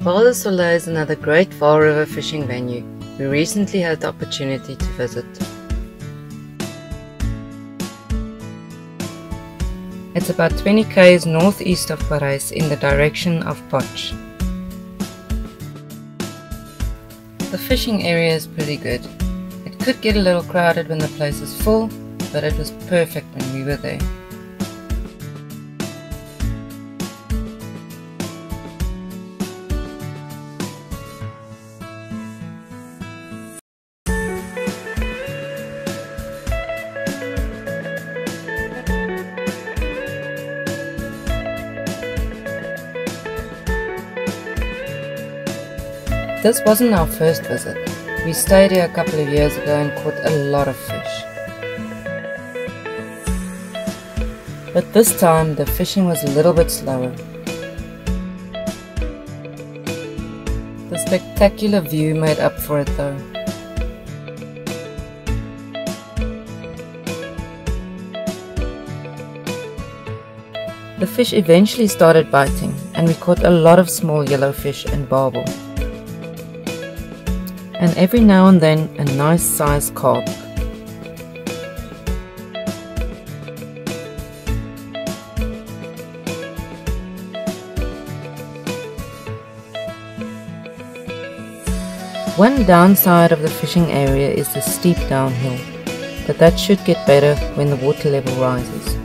De Sioleh is another great Vaal River fishing venue we recently had the opportunity to visit. It's about 20 k's northeast of Parys in the direction of Potch. The fishing area is pretty good. It could get a little crowded when the place is full, but it was perfect when we were there. This wasn't our first visit. We stayed here a couple of years ago and caught a lot of fish. But this time the fishing was a little bit slower. The spectacular view made up for it though. The fish eventually started biting and we caught a lot of small yellowfish and barbel and every now and then a nice sized carp. One downside of the fishing area is the steep downhill, but that should get better when the water level rises.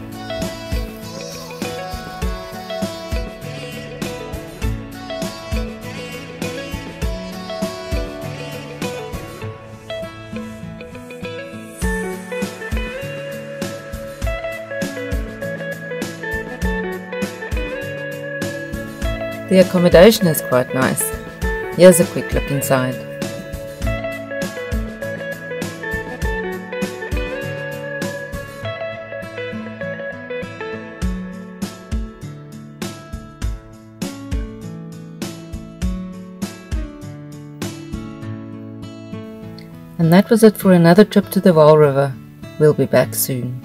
The accommodation is quite nice. Here's a quick look inside. And that was it for another trip to the Vaal River. We'll be back soon.